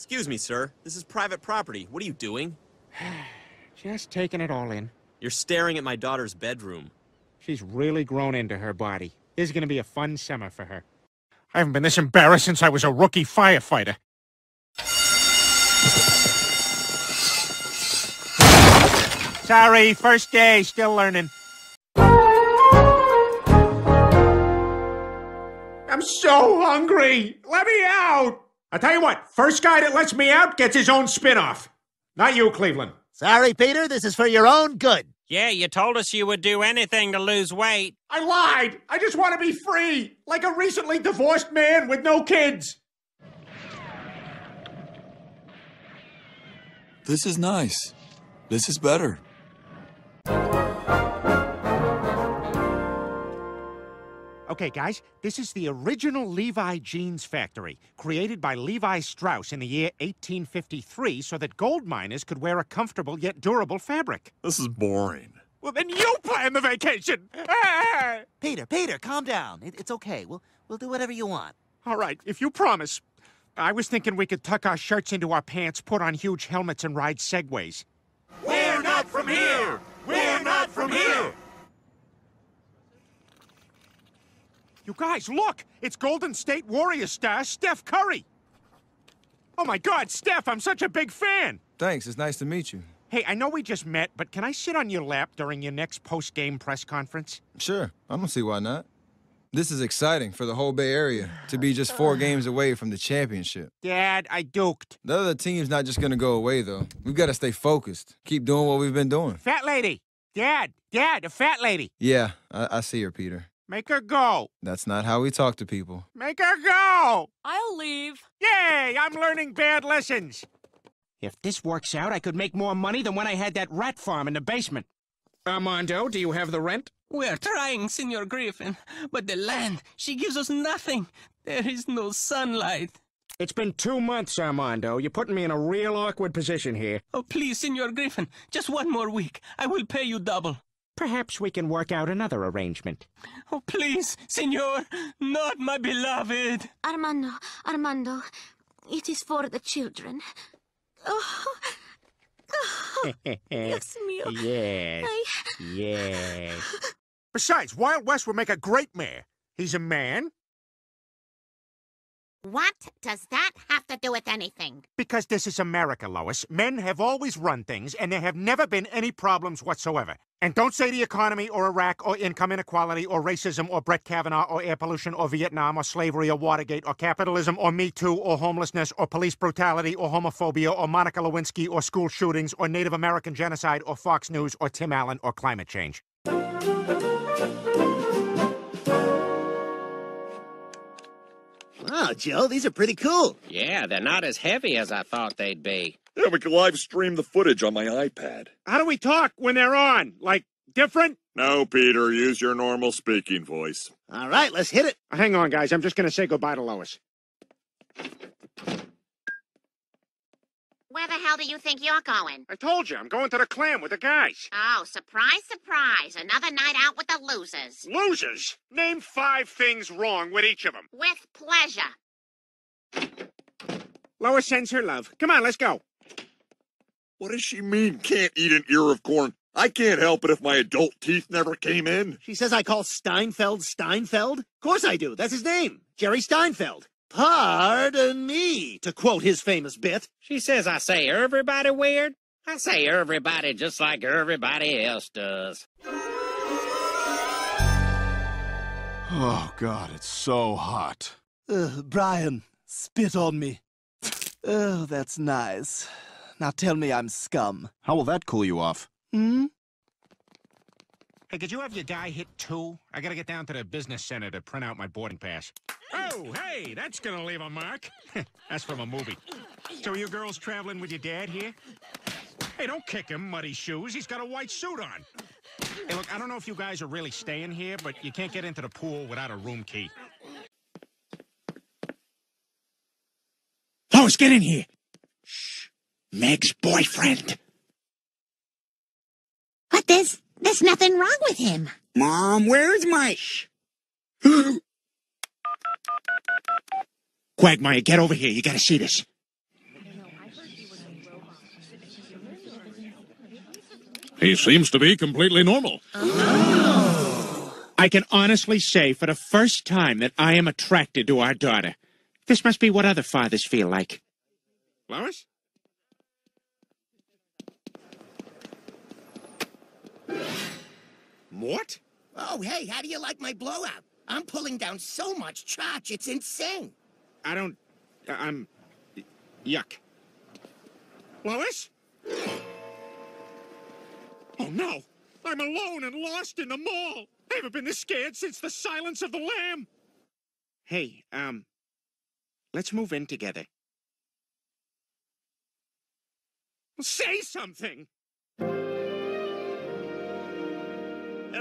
Excuse me, sir. This is private property. What are you doing? Just taking it all in. You're staring at my daughter's bedroom. She's really grown into her body. This is gonna be a fun summer for her. I haven't been this embarrassed since I was a rookie firefighter. Sorry, first day, still learning. I'm so hungry! Let me out! I'll tell you what, first guy that lets me out gets his own spin-off. Not you, Cleveland. Sorry, Peter, this is for your own good. Yeah, you told us you would do anything to lose weight. I lied! I just want to be free! Like a recently divorced man with no kids! This is nice. This is better. Okay, guys, this is the original Levi Jeans Factory, created by Levi Strauss in the year 1853 so that gold miners could wear a comfortable yet durable fabric. This is boring. Well, then you plan the vacation! Ah! Peter, Peter, calm down. It, it's okay. We'll, we'll do whatever you want. All right, if you promise. I was thinking we could tuck our shirts into our pants, put on huge helmets, and ride segways. We're not from here! We're not from here! You guys, look! It's Golden State Warriors star Steph Curry! Oh my god, Steph, I'm such a big fan! Thanks, it's nice to meet you. Hey, I know we just met, but can I sit on your lap during your next post-game press conference? Sure, I don't see why not. This is exciting for the whole Bay Area to be just four games away from the championship. Dad, I duked. The other team's not just gonna go away, though. We've got to stay focused. Keep doing what we've been doing. Fat lady! Dad! Dad, a fat lady! Yeah, I, I see her, Peter. Make her go! That's not how we talk to people. Make her go! I'll leave. Yay! I'm learning bad lessons! If this works out, I could make more money than when I had that rat farm in the basement. Armando, do you have the rent? We're trying, Senor Griffin, but the land, she gives us nothing. There is no sunlight. It's been two months, Armando. You're putting me in a real awkward position here. Oh, please, Senor Griffin, just one more week. I will pay you double. Perhaps we can work out another arrangement. Oh, please, Senor, not my beloved. Armando, Armando, it is for the children. Oh, oh Dios mío. yes. I... Yes. Besides, Wild West would make a great mayor. He's a man What does that have to do with anything? because this is America, Lois. Men have always run things, and there have never been any problems whatsoever. And don't say the economy or Iraq or income inequality or racism or Brett Kavanaugh or air pollution or Vietnam or slavery or Watergate or capitalism or Me Too or homelessness or police brutality or homophobia or Monica Lewinsky or school shootings or Native American genocide or Fox News or Tim Allen or climate change. Wow, Joe, these are pretty cool. Yeah, they're not as heavy as I thought they'd be. Yeah, we can live stream the footage on my iPad. How do we talk when they're on? Like, different? No, Peter, use your normal speaking voice. All right, let's hit it. Hang on, guys. I'm just going to say goodbye to Lois. Where the hell do you think you're going? I told you, I'm going to the clam with the guys. Oh, surprise, surprise. Another night out with the losers. Losers? Name five things wrong with each of them. With pleasure. Lois sends her love. Come on, let's go. What does she mean, can't eat an ear of corn? I can't help it if my adult teeth never came in. She says I call Seinfeld Steinfeld? Of course I do. That's his name. Jerry Steinfeld. Pardon me, to quote his famous bit. She says I say everybody weird. I say everybody just like everybody else does. Oh, God, it's so hot. Uh, Brian, spit on me. Oh, that's nice. Now tell me I'm scum. How will that cool you off? Hmm? Hey, could you have your guy hit two? I gotta get down to the business center to print out my boarding pass. Oh, hey, that's gonna leave a mark. that's from a movie. So you girls traveling with your dad here? Hey, don't kick him, muddy shoes. He's got a white suit on. Hey, look, I don't know if you guys are really staying here, but you can't get into the pool without a room key. Lois, get in here. Shh. Meg's boyfriend. But there's there's nothing wrong with him. Mom, where's my... Quagmire, get over here. You gotta see this. He seems to be completely normal. Oh. I can honestly say for the first time that I am attracted to our daughter. This must be what other fathers feel like. Lawrence? What? Oh, hey, how do you like my blowout? I'm pulling down so much charge, it's insane. I don't. I'm. Yuck. Lois? Oh no! I'm alone and lost in the mall! I haven't been this scared since the silence of the lamb! Hey, um. Let's move in together. Say something!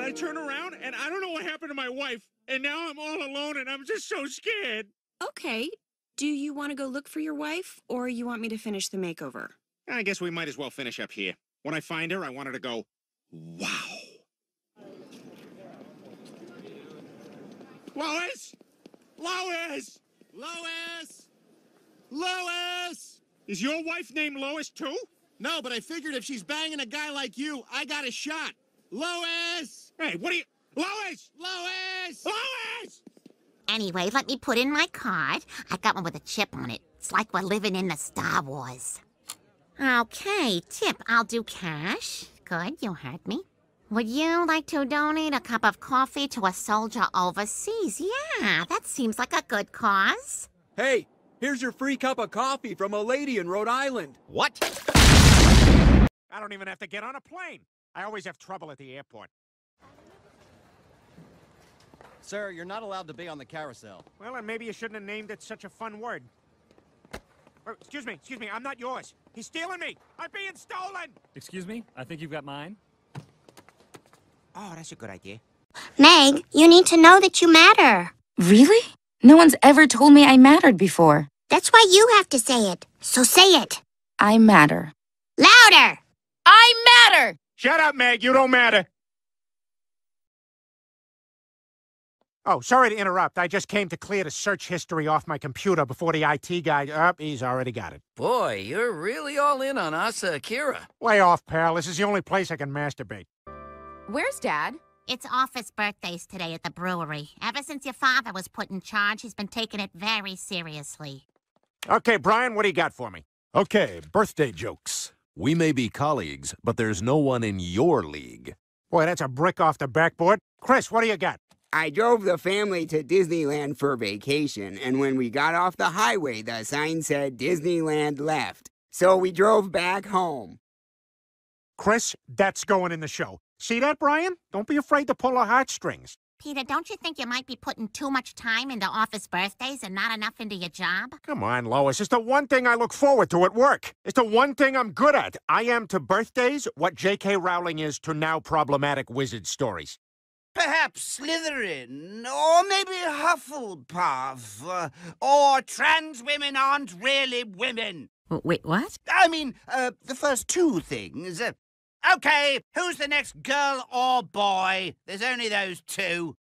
I turn around and I don't know what happened to my wife, and now I'm all alone and I'm just so scared. Okay. Do you want to go look for your wife, or you want me to finish the makeover? I guess we might as well finish up here. When I find her, I want her to go, wow. Lois! Lois! Lois! Lois! Is your wife named Lois too? No, but I figured if she's banging a guy like you, I got a shot. Lois! Hey, what are you. Lois! Lois! Lois! Anyway, let me put in my card. I got one with a chip on it. It's like we're living in the Star Wars. Okay, tip. I'll do cash. Good, you heard me. Would you like to donate a cup of coffee to a soldier overseas? Yeah, that seems like a good cause. Hey, here's your free cup of coffee from a lady in Rhode Island. What? I don't even have to get on a plane. I always have trouble at the airport. Sir, you're not allowed to be on the carousel. Well, and maybe you shouldn't have named it such a fun word. Oh, excuse me, excuse me, I'm not yours. He's stealing me. I'm being stolen. Excuse me? I think you've got mine. Oh, that's a good idea. Meg, you need to know that you matter. Really? No one's ever told me I mattered before. That's why you have to say it. So say it. I matter. Louder! I matter! Shut up, Meg. You don't matter. Oh, sorry to interrupt. I just came to clear the search history off my computer before the IT guy. Up, oh, he's already got it. Boy, you're really all in on Asa Akira. Way off, pal. This is the only place I can masturbate. Where's Dad? It's office birthdays today at the brewery. Ever since your father was put in charge, he's been taking it very seriously. Okay, Brian, what do you got for me? Okay, birthday jokes. We may be colleagues, but there's no one in your league. Boy, that's a brick off the backboard. Chris, what do you got? I drove the family to Disneyland for vacation, and when we got off the highway, the sign said Disneyland left. So we drove back home. Chris, that's going in the show. See that, Brian? Don't be afraid to pull our heartstrings. Peter, don't you think you might be putting too much time into office birthdays and not enough into your job? Come on, Lois. It's the one thing I look forward to at work. It's the one thing I'm good at. I am to birthdays what J.K. Rowling is to now problematic wizard stories. Perhaps Slytherin, or maybe Hufflepuff, uh, or trans women aren't really women. Wait, what? I mean, uh, the first two things. Uh, okay, who's the next girl or boy? There's only those two.